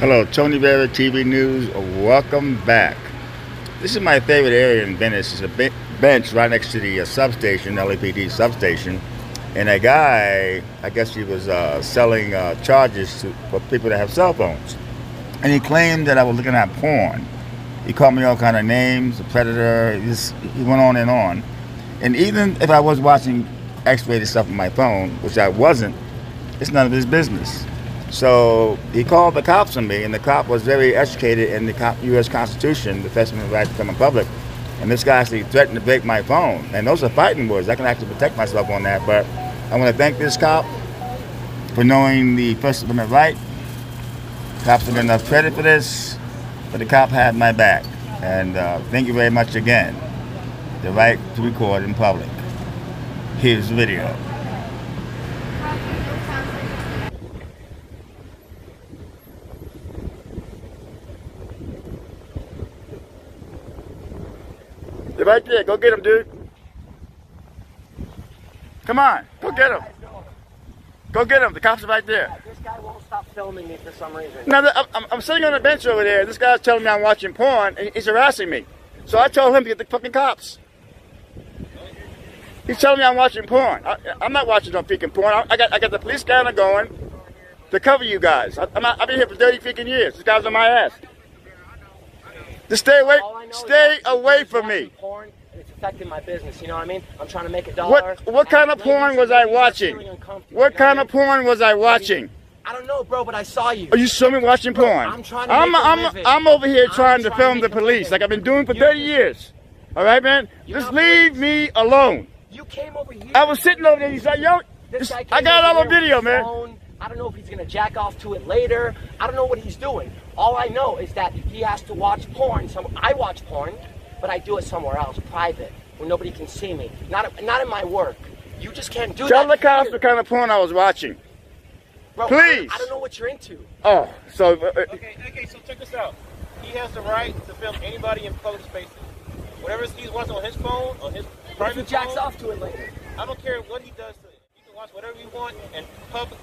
Hello, Tony Vera TV News. Welcome back. This is my favorite area in Venice. It's a bench right next to the uh, substation, LAPD substation. And a guy, I guess he was uh, selling uh, charges to, for people that have cell phones. And he claimed that I was looking at porn. He called me all kind of names, a predator. He, just, he went on and on. And even if I was watching X-rated stuff on my phone, which I wasn't, it's none of his business. So he called the cops on me, and the cop was very educated in the U.S. Constitution, the First Amendment right to come in public. And this guy actually threatened to break my phone. And those are fighting words. I can actually protect myself on that. But I want to thank this cop for knowing the First Amendment right. Cops don't get enough credit for this, but the cop had my back. And uh, thank you very much again. The right to record in public. Here's the video. They're right there. Go get him, dude. Come on. Go get him. Go get him. The cops are right there. This guy won't stop filming me for some reason. Now, I'm, I'm sitting on a bench over there. This guy's telling me I'm watching porn, and he's harassing me. So I told him to get the fucking cops. He's telling me I'm watching porn. I, am not watching no freaking porn. I, I, got I got the police scanner going to cover you guys. I, am I've been here for 30 freaking years. This guy's on my ass. Just stay away. Stay away from me. Porn, it's affecting my business. You know what I mean? I'm trying to make a dollar. What What kind of porn was I watching? What kind of porn was I watching? I don't know, bro, but I saw you. Are you saw me watching porn? I'm trying to I'm, I'm, I'm over here trying, to film the police, like I've been doing for 30 years. All right, man? Just leave me alone. You came over here. I was sitting over there. He's like, yo, I got it on video, man. I don't know if he's going to jack off to it later. I don't know what he's doing. All I know is that he has to watch porn. Some I watch porn, but I do it somewhere else, private, where nobody can see me. Not not in my work. You just can't do Tell that. Tell the cops what kind of porn I was watching. Bro, Please. I, I, don't know what you're into. Oh, so. Uh, uh, okay, okay, so check this out. He has the right to film anybody in public spaces. Whatever he's watching on his phone, on his private if he jacks phone, off to it later. I don't care what he does to it. He can watch whatever he wants in public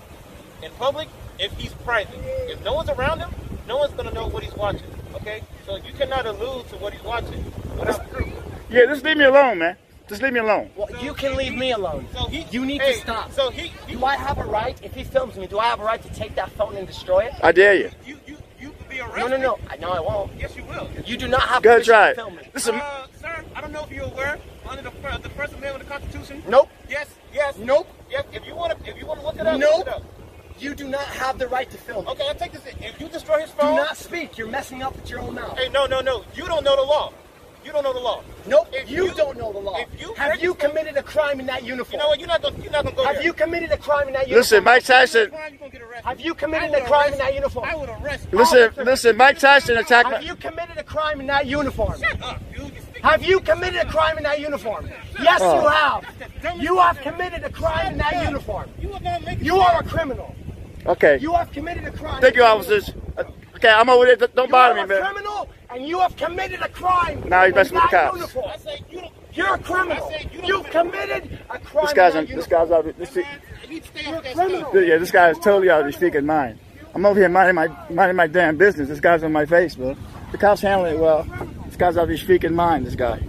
in public if he's private. If no one's around him, no one's gonna know what he's watching. Okay? So you cannot allude to what he's watching without proof. Yeah, just leave me alone, man. Just leave me alone. Well, so you can leave me alone. So he, you need hey, to stop. So he, he, do I have a right, if he films me, do I have a right to take that phone and destroy it? I dare you. You, you, you could be arrested. No, no, no. No, I won't. Yes, you will. You do not have Go permission try to film me. Listen, uh, sir, I don't know if you're aware, under the, the First Amendment of the Constitution. Nope. Yes, yes. Nope. Yes, if you want to, if you want to look it up, nope. look it up. You do not have the right to film. Okay, I'll take this. If you destroy his phone, do not speak. You're messing up with your own mouth. Hey, no, no, no. You don't know the law. You don't know the law. Nope. You, you, don't know the law. If You have you committed a crime in that uniform? You know what? You're not gonna. You're not gonna go Have there. you committed a crime in that uniform? Listen, Mike Tyson. Have you committed a crime in that uniform? I would arrest. you. Listen, listen, Mike Tyson attacked. Have you committed a crime in that uniform? Shut up, dude. Have you oh. committed a crime in that uniform? Yes, oh. you have. You have committed a crime in that uniform. You are a criminal. Okay. You have committed a crime. Thank you, officers. Okay, I'm over there. Don't you bother me, man. You're a criminal, and you have committed a crime. Now he's messing with the cops. Uniform. You're a criminal. You have committed a crime. This guy's on, this guy's out. This, You're a criminal. Yeah, this guy is totally out of his freaking mind. I'm over here minding my minding my damn business. This guy's on my face, bro. The cops handling it well. This guy's out of his freaking mind. This guy.